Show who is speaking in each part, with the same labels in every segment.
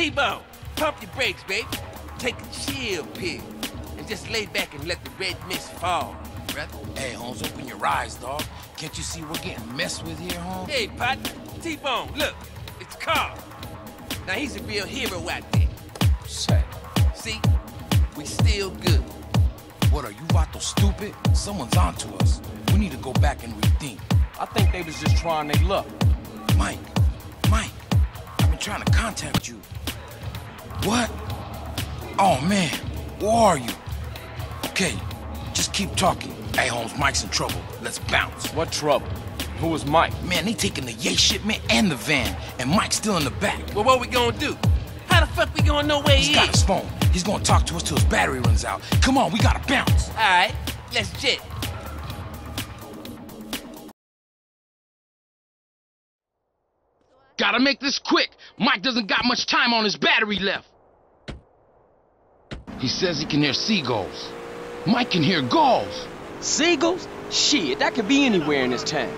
Speaker 1: T-Bone, pump your brakes, babe. Take a chill pill and just lay back and let the red mist fall, brother.
Speaker 2: Hey, Holmes, open your eyes, dog. Can't you see we're getting messed with here, Holmes?
Speaker 1: Hey, partner, T-Bone, look, it's Carl. Now he's a real hero out there.
Speaker 2: Say,
Speaker 1: See, we still good.
Speaker 2: what are you, Vato, stupid? Someone's onto us. We need to go back and rethink.
Speaker 3: I think they was just trying their luck.
Speaker 2: Mike, Mike, I've been trying to contact you. What? Oh, man, where are you? Okay, just keep talking. Hey, Holmes, Mike's in trouble. Let's bounce.
Speaker 3: What trouble? Who was Mike?
Speaker 2: Man, they taking the yay shipment and the van, and Mike's still in the back.
Speaker 1: Well, what we gonna do? How the fuck we gonna know where
Speaker 2: He's
Speaker 1: he
Speaker 2: got
Speaker 1: is?
Speaker 2: his phone. He's gonna talk to us till his battery runs out. Come on, we gotta bounce.
Speaker 1: All right, let's jet.
Speaker 2: Gotta make this quick. Mike doesn't got much time on his battery left. He says he can hear seagulls. Mike can hear gulls.
Speaker 3: Seagulls? Shit, that could be anywhere in this town.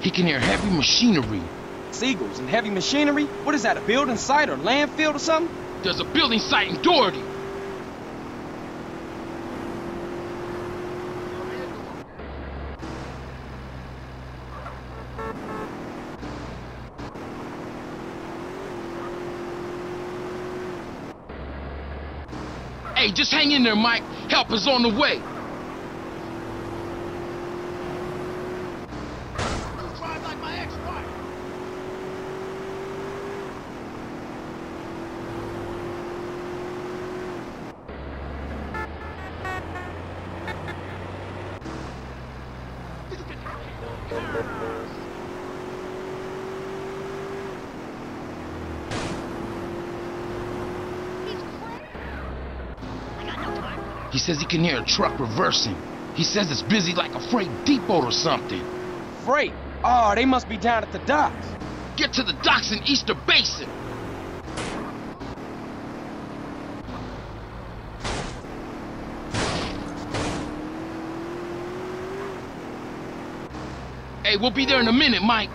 Speaker 2: He can hear heavy machinery.
Speaker 3: Seagulls and heavy machinery? What is that, a building site or landfill or something?
Speaker 2: There's a building site in Doherty. Hey, just hang in there, Mike. Help is on the way. He says he can hear a truck reversing. He says it's busy like a freight depot or something.
Speaker 3: Freight? Oh, they must be down at the docks.
Speaker 2: Get to the docks in Easter Basin. Hey, we'll be there in a minute, Mike.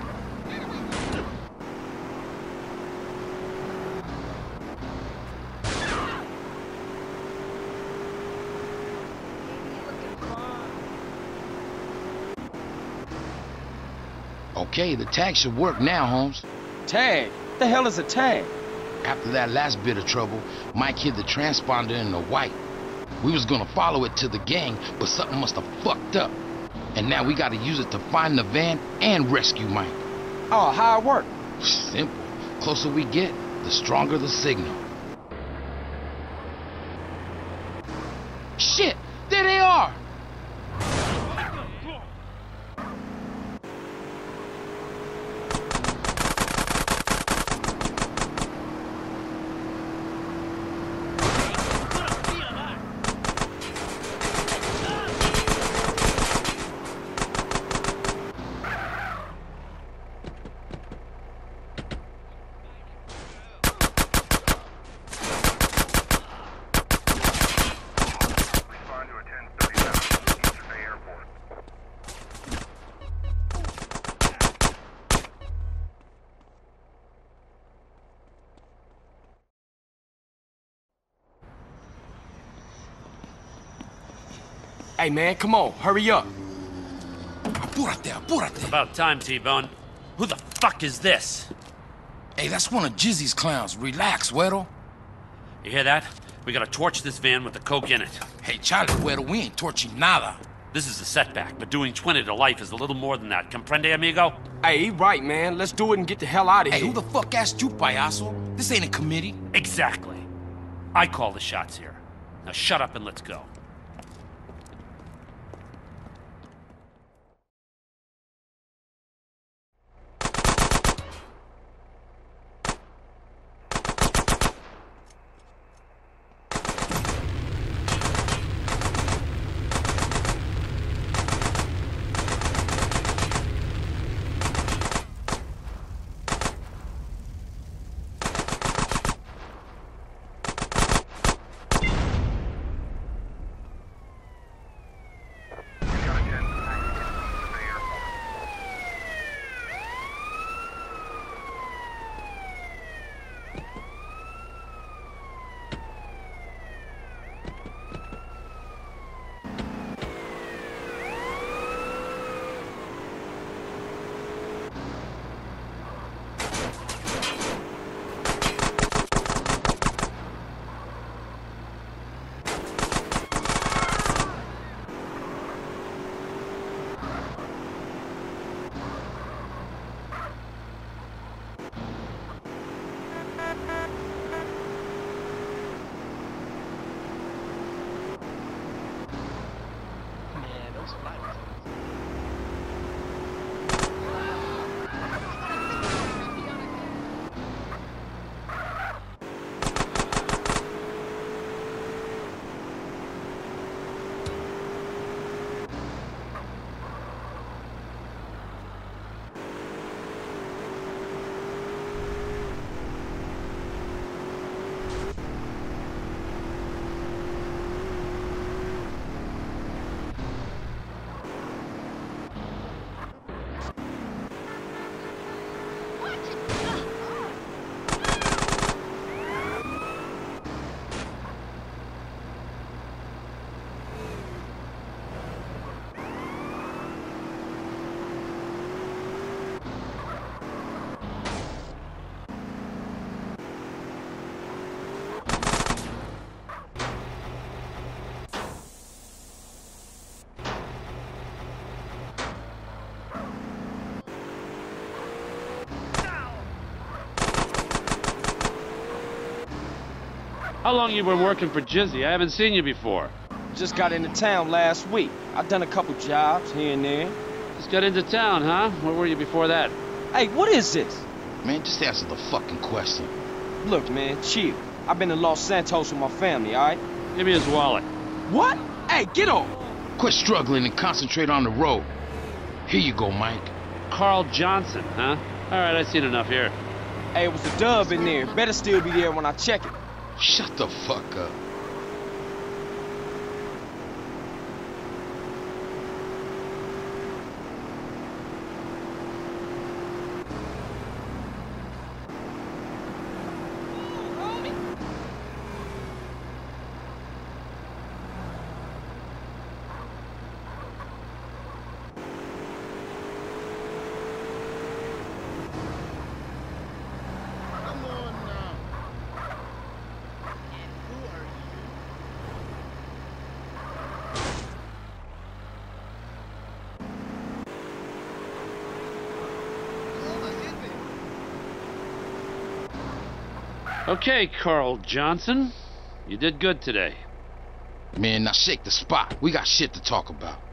Speaker 2: Okay, the tag should work now, Holmes.
Speaker 3: Tag? The hell is a tag?
Speaker 2: After that last bit of trouble, Mike hid the transponder in the white. We was gonna follow it to the gang, but something must have fucked up. And now we gotta use it to find the van and rescue Mike.
Speaker 3: Oh, how it work?
Speaker 2: Simple. Closer we get, the stronger the signal. Shit!
Speaker 3: Hey, man, come on, hurry up.
Speaker 2: Apúrate, apúrate!
Speaker 4: About time, T-Bone. Who the fuck is this?
Speaker 2: Hey, that's one of Jizzy's clowns. Relax, Güero.
Speaker 4: You hear that? We gotta torch this van with the coke in it.
Speaker 2: Hey, Charlie, Güero, we ain't torching nada.
Speaker 4: This is a setback, but doing 20 to life is a little more than that. Comprende, amigo?
Speaker 3: Hey, he right, man. Let's do it and get the hell out of
Speaker 2: Hey,
Speaker 3: here.
Speaker 2: who the fuck asked you, payaso? This ain't a committee.
Speaker 4: Exactly. I call the shots here. Now shut up and let's go. How long you been working for Jizzy? I haven't seen you before.
Speaker 3: Just got into town last week. I done a couple jobs here and there.
Speaker 4: Just got into town, huh? Where were you before that?
Speaker 3: Hey, what is this?
Speaker 2: Man, just answer the fucking question.
Speaker 3: Look, man, chill. I've been to Los Santos with my family, all right?
Speaker 4: Give me his wallet.
Speaker 3: What? Hey, get off!
Speaker 2: Quit struggling and concentrate on the road. Here you go, Mike.
Speaker 4: Carl Johnson, huh? All right, I've seen enough here.
Speaker 3: Hey, it was a dub in there. Better still be there when I check it.
Speaker 2: Shut the fuck up.
Speaker 4: Okay, Carl Johnson. You did good today.
Speaker 2: Man, now shake the spot. We got shit to talk about.